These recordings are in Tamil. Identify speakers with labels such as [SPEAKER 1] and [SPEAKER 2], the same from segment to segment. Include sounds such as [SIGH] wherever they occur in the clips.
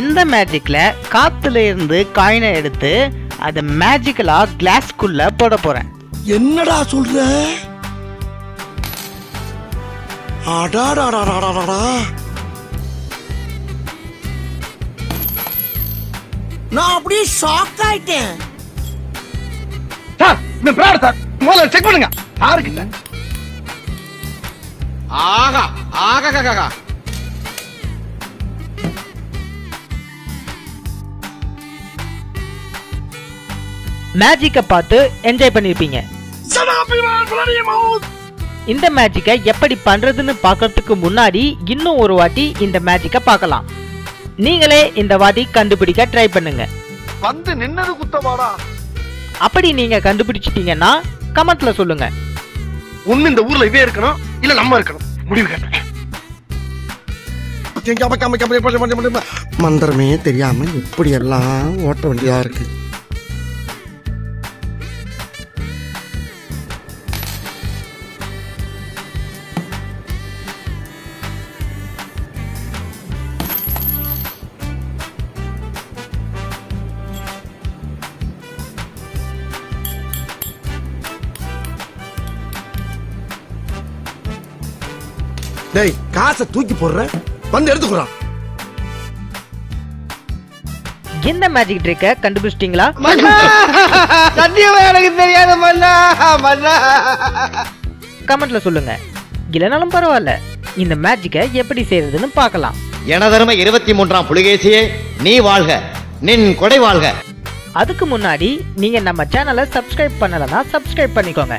[SPEAKER 1] இந்த மேஜிக்ல காத்துல இருந்து காயினை எடுத்து அதை மேஜிக்கலா கிளாஸ்க்குள்ள போட போறேன்.
[SPEAKER 2] என்னடா சொல்ற? நான் அப்படியே ஷாக் ஆயிட்டேன்.
[SPEAKER 3] சார் இந்த பிராட் சார் முதல்ல செக் பண்ணுங்க. யாருக்கிட்ட?
[SPEAKER 4] ஆகா ஆகா
[SPEAKER 1] மேஜிக்கை பார்த்து என்ஜாய் பண்ணிருப்பீங்க. இந்த மேஜிக்கை எப்படி பண்றதுன்னு பார்க்கறதுக்கு முன்னாடி இன்னும் ஒரு வாட்டி இந்த மேஜிக்கை பார்க்கலாம். நீங்களே இந்த வாட்டி கண்டுபிடிக்க ட்ரை பண்ணுங்க.
[SPEAKER 3] வந்து நின்னது குத்தமாடா.
[SPEAKER 1] அப்படி நீங்க கண்டுபிடிச்சிட்டீங்கன்னா கமெண்ட்ல சொல்லுங்க.
[SPEAKER 3] ஒண்ணு இந்த ஊர்ல இவே இருக்கணும் இல்ல நம்ம இருக்கணும். முடிவு கேட்டேன்.
[SPEAKER 2] மந்திரமே தெரியாம இப்படி எல்லாம் ஓட்ட வேண்டியதா இருக்கு? டேய் காசை தூக்கி போடுற? வந்து எடுத்துக்கிறான்
[SPEAKER 1] இந்த மேஜிக் ட்ரிக்கை கண்டுபிடிச்சிட்டீங்களா?
[SPEAKER 4] சத்தியமா எனக்கு தெரியாத மன்னா மன்னா.
[SPEAKER 1] கமெண்ட்ல சொல்லுங்க. இல்லைனாலும் பரவாயில்ல. இந்த மேஜிக்கை எப்படி செய்யறதுன்னு பார்க்கலாம்.
[SPEAKER 4] எனதருமை இருபத்தி மூன்றாம் புலிகேசியே நீ வாழ்க. நின் கொடை வாழ்க.
[SPEAKER 1] அதுக்கு முன்னாடி நீங்க நம்ம சேனலை சப்ஸ்கிரைப் பண்ணலைன்னா சப்ஸ்கிரைப் பண்ணிக்கோங்க.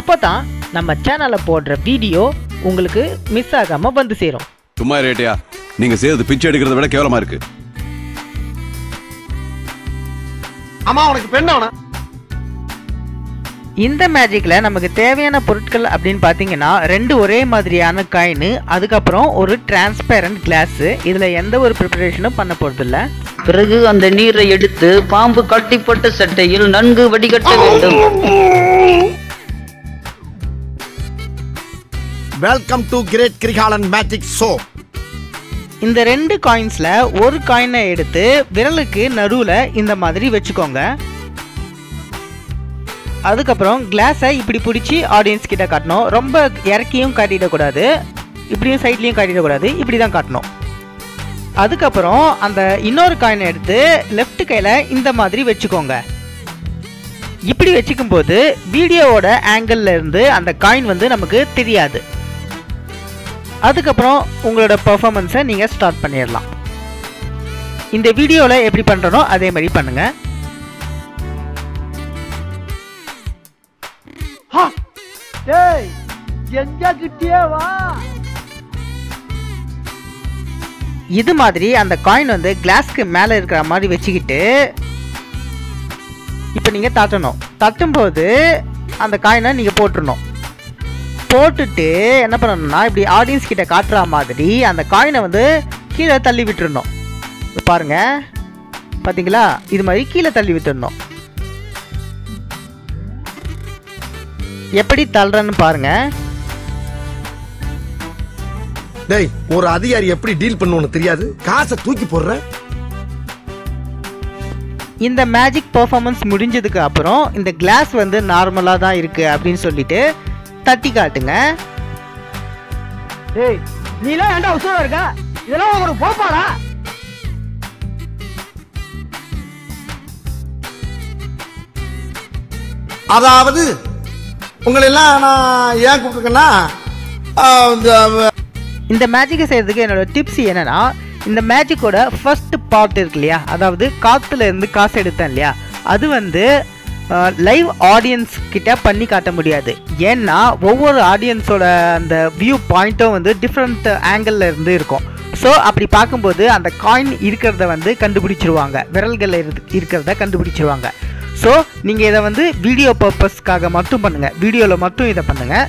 [SPEAKER 1] அப்பதான் நம்ம சேனல்ல போடுற வீடியோ உங்களுக்கு மிஸ் ஆகாம வந்து சேரும்.
[SPEAKER 5] சும்மா ரேட்டியா? நீங்க செய்யறது பிச்சை எடுக்கிறத விட கேவலமா இருக்கு.
[SPEAKER 3] ஆமா உனக்கு பெண் அவன
[SPEAKER 1] இந்த மேஜிக்ல நமக்கு தேவையான பொருட்கள் அப்படின்னு பார்த்தீங்கன்னா ரெண்டு ஒரே மாதிரியான காயின் அதுக்கப்புறம் ஒரு டிரான்ஸ்பேரண்ட் கிளாஸ் இதுல எந்த ஒரு ப்ரிப்பரேஷனும் பண்ண போறது இல்ல
[SPEAKER 6] பிறகு அந்த நீரை எடுத்து பாம்பு கட்டிப்பட்ட சட்டையில் நன்கு வடிகட்ட வேண்டும்.
[SPEAKER 2] Welcome to great Kirikalan magic show
[SPEAKER 1] இந்த ரெண்டு காயின்ஸ்ல ஒரு காயினை எடுத்து விரலுக்கு நடுவுல இந்த மாதிரி வச்சுக்கோங்க. அதுக்கப்புறம் கிளாஸை இப்படி பிடிச்சி ஆடியன்ஸ் கிட்ட காட்டணும். ரொம்ப இறக்கியும் காட்டிடக்கூடாது. இப்படியும் சைட்லையும் காட்டிடக்கூடாது. இப்படி தான் காட்டணும். அதுக்கப்புறம் அந்த இன்னொரு காயினை எடுத்து லெஃப்ட் கையில் இந்த மாதிரி வச்சுக்கோங்க. இப்படி வச்சுக்கும் போது வீடியோவோட ஆங்கிள் இருந்து அந்த காயின் வந்து நமக்கு தெரியாது. அதுக்கப்புறம் உங்களோட பெர்ஃபார்மன்ஸை நீங்கள் ஸ்டார்ட் பண்ணிடலாம். இந்த வீடியோவில் எப்படி பண்ணுறனோ அதே மாதிரி பண்ணுங்க.
[SPEAKER 3] டேய் எங்க வா!
[SPEAKER 1] இது மாதிரி அந்த காயின் வந்து கிளாஸ்க்கு மேலே இருக்கிற மாதிரி வச்சுக்கிட்டு இப்போ நீங்கள் தட்டணும். தட்டும்போது அந்த காயினை நீங்கள் போட்டுறணும். போட்டுட்டு என்ன பண்ணணும்னா இப்படி ஆடியன்ஸ் கிட்ட காட்டுற மாதிரி அந்த காயினை வந்து கீழே தள்ளி விட்டுறணும். இப்ப பாருங்க. பாத்தீங்களா? இது மாதிரி கீழே தள்ளி விட்டுறணும். எப்படி தள்ளுறேன்னு பாருங்க.
[SPEAKER 2] டேய் ஒரு அதிகாரி எப்படி டீல் பண்ணுவோன்னு தெரியாது? காசை தூக்கி போடுற?
[SPEAKER 1] இந்த மேஜிக் பெர்ஃபார்மன்ஸ் முடிஞ்சதுக்கு அப்புறம் இந்த கிளாஸ் வந்து நார்மலாக தான் இருக்கு அப்படின்னு சொல்லிட்டு தட்டி காட்டுங்க.
[SPEAKER 3] டேய் நீலாம் ஏன்டா உசுரா இருக்க? இதெல்லாம் ஒரு போப்பாடா
[SPEAKER 2] அதாவது உங்களை எல்லாம் நான் ஏன் கூப்பிட்டுருக்கேன்னா இந்த
[SPEAKER 1] மேஜிக்கை செய்யறதுக்கு என்னோட டிப்ஸ் என்னன்னா இந்த மேஜிக்கோட ஃபர்ஸ்ட் பார்ட் இருக்கு இல்லையா? அதாவது காத்துல இருந்து காசு எடுத்தேன் இல்லையா? அது வந்து லைவ் ஆடியன்ஸ் கிட்ட பண்ணி காட்ட முடியாது. ஏன்னா ஒவ்வொரு ஆடியன்ஸோட அந்த வியூ பாயிண்ட்டும் வந்து டிஃப்ரெண்ட் ஆங்கிளில் இருந்து இருக்கும். ஸோ அப்படி பார்க்கும்போது அந்த காயின் இருக்கிறத வந்து கண்டுபிடிச்சிருவாங்க. விரல்கள் இரு- இருக்கிறத கண்டுபிடிச்சிருவாங்க. ஸோ நீங்கள் இதை வந்து வீடியோ பர்பஸ்க்காக மட்டும் பண்ணுங்கள் வீடியோவில் மட்டும் இதை பண்ணுங்கள்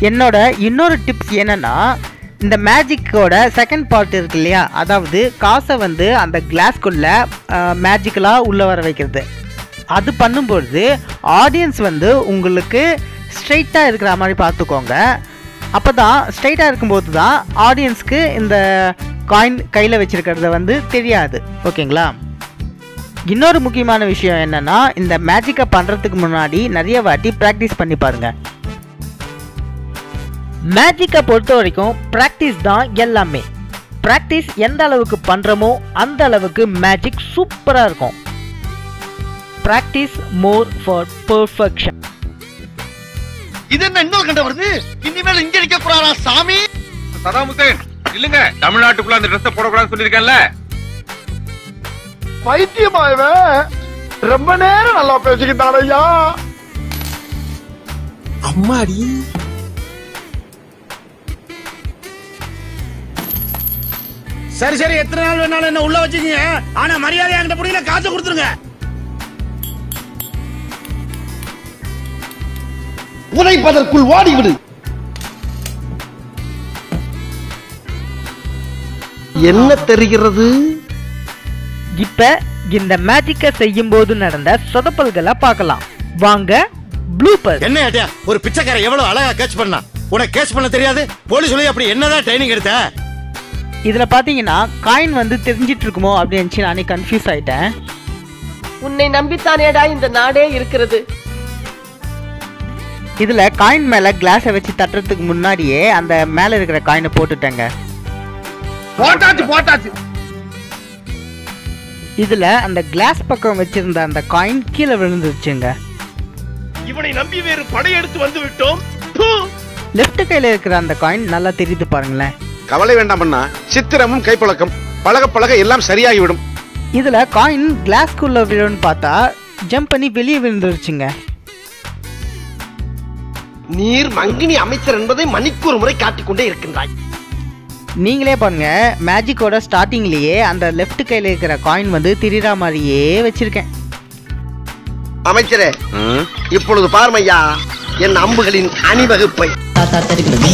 [SPEAKER 1] என்னோட இன்னொரு டிப்ஸ் என்னென்னா இந்த மேஜிக்கோட செகண்ட் பார்ட் இருக்கு இல்லையா? அதாவது காசை வந்து அந்த கிளாஸ்க்குள்ளே மேஜிக்கலாக உள்ளே வர வைக்கிறது. அது பண்ணும்பொழுது ஆடியன்ஸ் வந்து உங்களுக்கு ஸ்ட்ரைட்டாக இருக்கிற மாதிரி பார்த்துக்கோங்க. அப்போ தான் ஸ்ட்ரைட்டாக இருக்கும்போது தான் ஆடியன்ஸ்க்கு இந்த காயின் கையில் வச்சுருக்கிறத வந்து தெரியாது. ஓகேங்களா? இன்னொரு முக்கியமான விஷயம் என்னன்னா இந்த மேஜிக்கை பண்ணுறதுக்கு முன்னாடி நிறைய வாட்டி ப்ராக்டிஸ் பண்ணி பாருங்கள் மேஜிக்கை பொறுத்த வரைக்கும் ப்ராக்டிஸ் தான் எல்லாமே. ப்ராக்டிஸ் எந்த அளவுக்கு பண்ணுறோமோ அந்த அளவுக்கு மேஜிக் சூப்பராக இருக்கும். ப்ராக்டிஸ் மோர் ஃபார் பர்ஃபெக்ஷன்
[SPEAKER 3] இது என்ன இன்னொரு கண்ட வருது? இனிமேல் இங்க நிக்க கூடாதா சாமி?
[SPEAKER 7] சதாமுத்தேன் இல்லங்க தமிழ்நாட்டுக்குள்ள அந்த ட்ரெஸ் போடக்கூடாதுன்னு சொல்லியிருக்கேன்ல.
[SPEAKER 3] பைத்தியமா ரொம்ப நேரம் நல்லா பேசிக்கிட்டான் ஐயா.
[SPEAKER 2] அம்மாடி. சரி சரி எத்தனை நாள் வேணாலும் என்ன உள்ள வச்சுக்கீங்க. ஆனா மரியாதை என்கிட்ட புரியல காசு கொடுத்துருங்க.
[SPEAKER 3] உதைப்பதற்குள் ஓடிவிடு. என்ன தெரிகிறது?
[SPEAKER 1] இப்போ இந்த மேஜிக்கை செய்யும்போது நடந்த சொதப்பல்களை பார்க்கலாம். வாங்க ப்ளூப்பர்
[SPEAKER 4] என்ன ஏட்டியா? ஒரு பிச்சைக்கார எவ்வளவு அழகா கேட்ச் பண்ணா? உனக்கு கேட்ச் பண்ண தெரியாது? போலீஸ் சொல்லி அப்படி என்னதான் ட்ரைனிங் எடுத்த?
[SPEAKER 1] இதில் பார்த்தீங்கன்னா காயின் வந்து தெரிஞ்சிட்டு இருக்குமோ அப்படின்னு நினச்சி நானே கன்ஃபியூஸ் ஆயிட்டேன்.
[SPEAKER 8] உன்னை நம்பித்தானேடா இந்த நாடே இருக்கிறது?
[SPEAKER 1] இதில் காயின் மேலே கிளாஸை வச்சு தட்டுறதுக்கு முன்னாடியே அந்த மேலே இருக்கிற காயினை போட்டுட்டேங்க.
[SPEAKER 3] போட்டாச்சு போட்டாச்சு.
[SPEAKER 1] இதில் அந்த கிளாஸ் பக்கம் வச்சிருந்த அந்த காயின் கீழே விழுந்துருச்சுங்க.
[SPEAKER 3] இவனை நம்பி வேறு படையெடுத்து வந்து விட்டோம்.
[SPEAKER 1] லெஃப்ட் கையில் இருக்கிற அந்த காயின் நல்லா தெரியுது பாருங்களேன்.
[SPEAKER 7] கவலை வேண்டாம் அண்ணா. சித்திரமும் கைப்பழக்கம். பழக பழக எல்லாம் சரியாகிவிடும்.
[SPEAKER 1] இதில் காயின் கிளாஸ்க்குள்ளே விழுன்னு பார்த்தா ஜம்ப் பண்ணி வெளியே விழுந்துருச்சுங்க.
[SPEAKER 3] நீர் மங்கினி அமைச்சர் என்பதை மணிக்கு ஒரு முறை காட்டிக்கொண்டே இருக்கின்றாய்.
[SPEAKER 1] நீங்களே பாருங்க மேஜிக்கோட ஸ்டார்டிங்லேயே அந்த லெஃப்ட் கையில் இருக்கிற காயின் வந்து திரிகிற மாதிரியே வச்சிருக்கேன்.
[SPEAKER 3] அமைச்சரே இப்பொழுது பார்மையா என் அம்புகளின் அணிவகுப்பை.
[SPEAKER 9] தாத்தா தருகிறது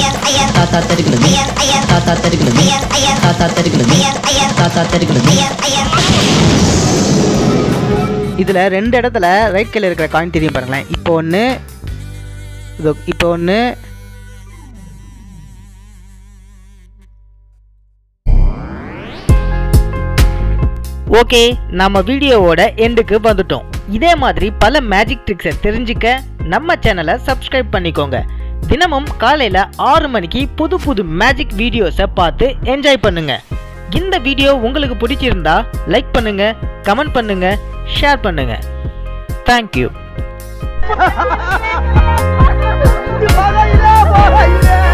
[SPEAKER 9] தாத்தா தருகிறது தாத்தா தருகிறது தாத்தா தருகிறது தாத்தா தருகிறது
[SPEAKER 1] இதில் ரெண்டு இடத்துல ரைட் கையில் இருக்கிற காயின் தெரியும் பாருங்களேன். இப்போ ஒன்று இதோ இப்போ ஒன்று ஓகே நம்ம வீடியோவோட எண்டுக்கு வந்துட்டோம். இதே மாதிரி பல மேஜிக் ட்ரிக்ஸை தெரிஞ்சுக்க நம்ம சேனலை சப்ஸ்கிரைப் பண்ணிக்கோங்க. தினமும் காலையில் ஆறு மணிக்கு புது புது மேஜிக் வீடியோஸை பார்த்து என்ஜாய் பண்ணுங்க. இந்த வீடியோ உங்களுக்கு பிடிச்சிருந்தா லைக் பண்ணுங்க கமெண்ட் பண்ணுங்க ஷேர் பண்ணுங்க. தேங்க்யூ [LAUGHS] 多喝